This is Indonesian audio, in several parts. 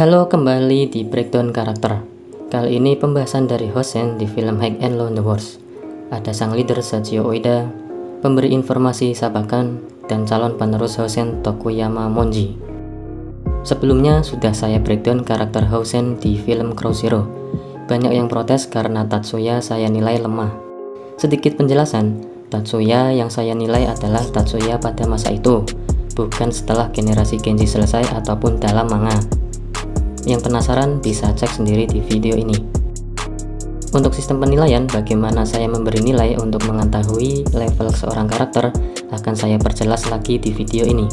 Halo kembali di Breakdown Karakter. Kali ini pembahasan dari Hosen di film Hack and Lone the Wars Ada sang leader Sajio Oida Pemberi informasi Sabakan Dan calon penerus Hosen Tokuyama Monji. Sebelumnya sudah saya breakdown karakter Hosen di film Crow Zero Banyak yang protes karena Tatsuya saya nilai lemah. Sedikit penjelasan Tatsuya yang saya nilai adalah Tatsuya pada masa itu bukan setelah generasi Genji selesai ataupun dalam manga. Yang penasaran bisa cek sendiri di video ini. Untuk sistem penilaian, bagaimana saya memberi nilai untuk mengetahui level seorang karakter akan saya perjelas lagi di video ini.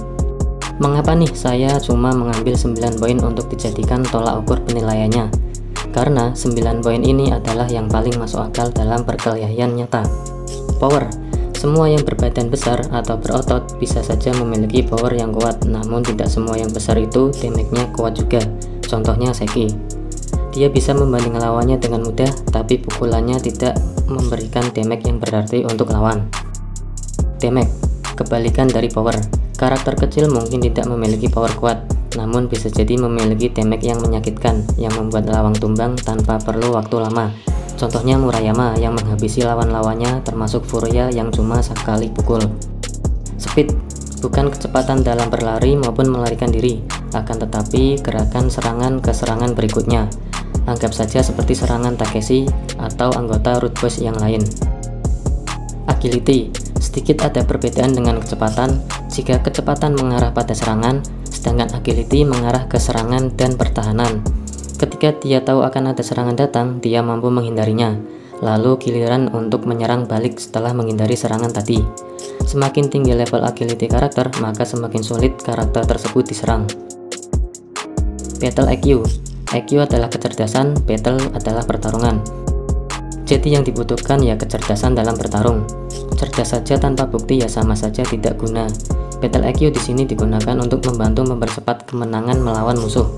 Mengapa nih saya cuma mengambil 9 poin untuk dijadikan tolak ukur penilaiannya? Karena 9 poin ini adalah yang paling masuk akal dalam perkelahian nyata. Power semua yang berbadan besar atau berotot bisa saja memiliki power yang kuat, namun tidak semua yang besar itu damage-nya kuat juga. Contohnya Seki. Dia bisa membanding lawannya dengan mudah, tapi pukulannya tidak memberikan damage yang berarti untuk lawan. Damage, kebalikan dari power. Karakter kecil mungkin tidak memiliki power kuat, namun bisa jadi memiliki damage yang menyakitkan, yang membuat lawang tumbang tanpa perlu waktu lama. Contohnya Murayama yang menghabisi lawan-lawannya termasuk Furia yang cuma sekali pukul. Speed, bukan kecepatan dalam berlari maupun melarikan diri, akan tetapi gerakan serangan ke serangan berikutnya. Anggap saja seperti serangan Takeshi atau anggota Root Boys yang lain. Agility, sedikit ada perbedaan dengan kecepatan. Jika kecepatan mengarah pada serangan, sedangkan agility mengarah ke serangan dan pertahanan. Ketika dia tahu akan ada serangan datang, dia mampu menghindarinya. Lalu giliran untuk menyerang balik setelah menghindari serangan tadi. Semakin tinggi level agility karakter, maka semakin sulit karakter tersebut diserang. Battle IQ IQ adalah kecerdasan, battle adalah pertarungan. Jadi yang dibutuhkan ya kecerdasan dalam bertarung. Cerdas saja tanpa bukti ya sama saja tidak guna. Battle IQ di sini digunakan untuk membantu mempercepat kemenangan melawan musuh.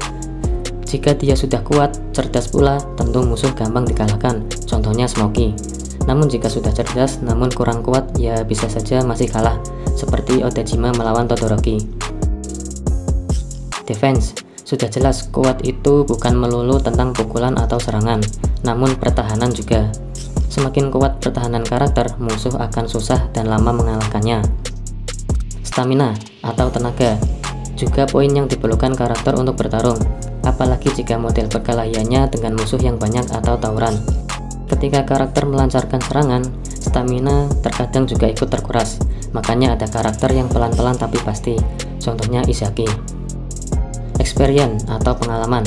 Jika dia sudah kuat, cerdas pula, tentu musuh gampang dikalahkan. Contohnya Smokey. Namun jika sudah cerdas namun kurang kuat ya bisa saja masih kalah seperti Odajima melawan Todoroki. Defense sudah jelas kuat itu bukan melulu tentang pukulan atau serangan, namun pertahanan juga. Semakin kuat pertahanan karakter, musuh akan susah dan lama mengalahkannya. Stamina atau tenaga juga poin yang diperlukan karakter untuk bertarung, apalagi jika model perkelahiannya dengan musuh yang banyak atau tawuran. Ketika karakter melancarkan serangan, stamina terkadang juga ikut terkuras, makanya ada karakter yang pelan-pelan tapi pasti, contohnya Izaki. Experience atau pengalaman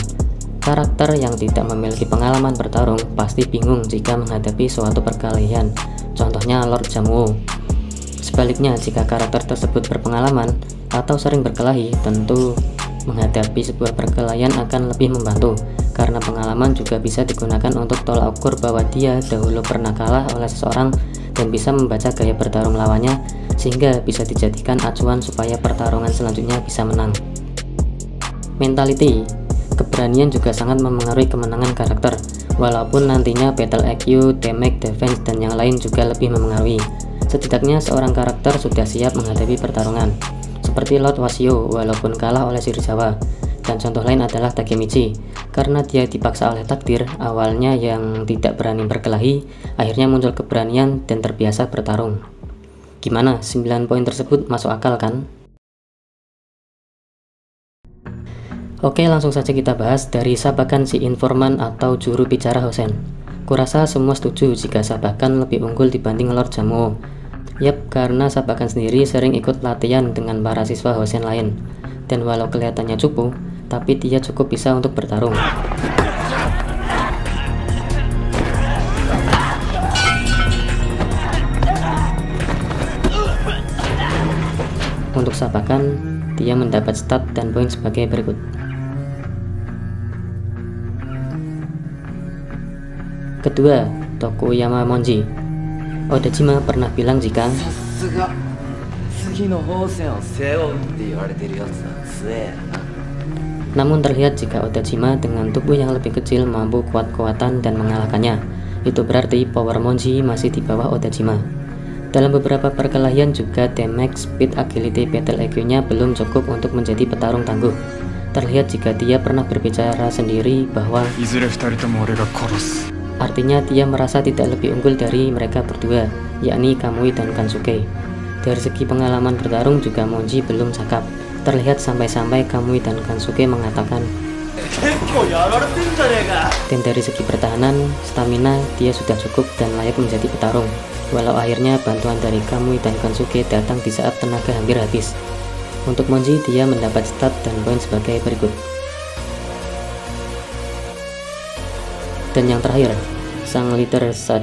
Karakter yang tidak memiliki pengalaman bertarung pasti bingung jika menghadapi suatu perkelahian, contohnya Lord Jamuo. Sebaliknya, jika karakter tersebut berpengalaman atau sering berkelahi, tentu menghadapi sebuah perkelahian akan lebih membantu karena pengalaman juga bisa digunakan untuk tolak ukur bahwa dia dahulu pernah kalah oleh seseorang dan bisa membaca gaya bertarung lawannya sehingga bisa dijadikan acuan supaya pertarungan selanjutnya bisa menang. Mentality Keberanian juga sangat memengaruhi kemenangan karakter, walaupun nantinya battle IQ, damage, defense, dan yang lain juga lebih memengaruhi. Setidaknya seorang karakter sudah siap menghadapi pertarungan, seperti Lord Wasio walaupun kalah oleh Shirazawa. Dan contoh lain adalah Takemichi, karena dia dipaksa oleh takdir, awalnya yang tidak berani berkelahi, akhirnya muncul keberanian dan terbiasa bertarung. Gimana, 9 poin tersebut masuk akal kan? Oke langsung saja kita bahas dari Sabakan si informan atau juru bicara Hosen. Kurasa semua setuju jika Sabakan lebih unggul dibanding Lord Jamuo. Yap, karena Sabakan sendiri sering ikut latihan dengan para siswa Hosen lain. Dan walau kelihatannya cupu, tapi dia cukup bisa untuk bertarung. Untuk Sabakan, dia mendapat stat dan poin sebagai berikut. Kedua, Tokuyama Monji. Odajima pernah bilang jika namun terlihat jika Odajima dengan tubuh yang lebih kecil mampu kuat-kuatan dan mengalahkannya. Itu berarti power Monji masih di bawah Odajima. Dalam beberapa perkelahian juga damage, speed, agility, battle IQ-nya belum cukup untuk menjadi petarung tangguh. Terlihat jika dia pernah berbicara sendiri bahwa artinya dia merasa tidak lebih unggul dari mereka berdua, yakni Kamui dan Kansuke. Dari segi pengalaman bertarung juga Monji belum cakap. Terlihat sampai-sampai Kamui dan Kansuke mengatakan dan dari segi pertahanan, stamina dia sudah cukup dan layak menjadi petarung. Walau akhirnya bantuan dari Kamui dan Kansuke datang di saat tenaga hampir habis. Untuk Monji, dia mendapat stat dan poin sebagai berikut. Dan yang terakhir, sang leader そん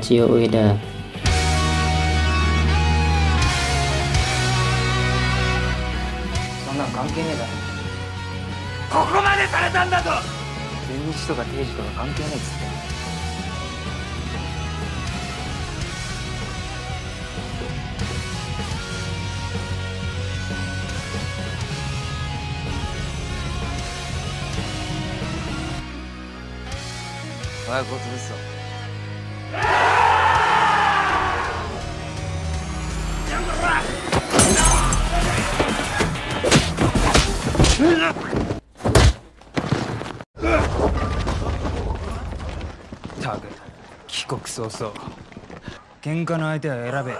な関係ねえだろ。ここまでされたんだぞ。全日とか定時とか関係ないっつって。早く潰すぞ。Ta 帰国早々。喧嘩の相手は選べ。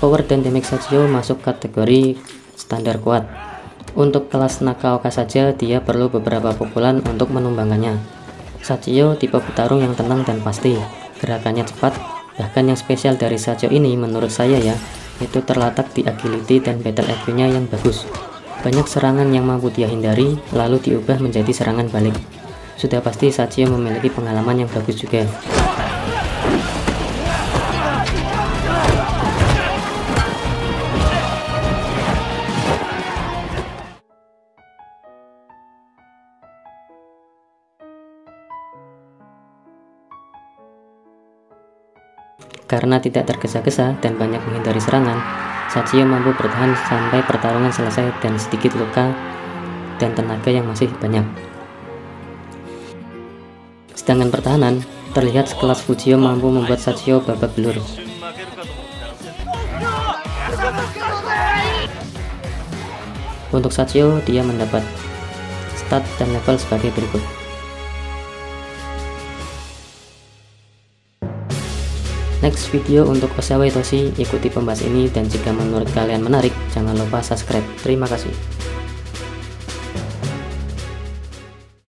Power dan damage Sachio masuk kategori standar kuat. Untuk kelas Nakaoka saja, dia perlu beberapa pukulan untuk menumbangkannya. Sachio tipe petarung yang tenang dan pasti, gerakannya cepat, bahkan yang spesial dari Sachio ini menurut saya ya, itu terletak di agility dan battle IQ-nya yang bagus. Banyak serangan yang mampu dia hindari, lalu diubah menjadi serangan balik. Sudah pasti Sachio memiliki pengalaman yang bagus juga. Karena tidak tergesa-gesa dan banyak menghindari serangan, Sachio mampu bertahan sampai pertarungan selesai dan sedikit luka dan tenaga yang masih banyak. Sedangkan pertahanan, terlihat sekelas Fujio mampu membuat Sachio babak belur. Untuk Sachio, dia mendapat stat dan level sebagai berikut. Next video untuk Osawa Itoshi, ikuti pembahas ini dan jika menurut kalian menarik, jangan lupa subscribe. Terima kasih.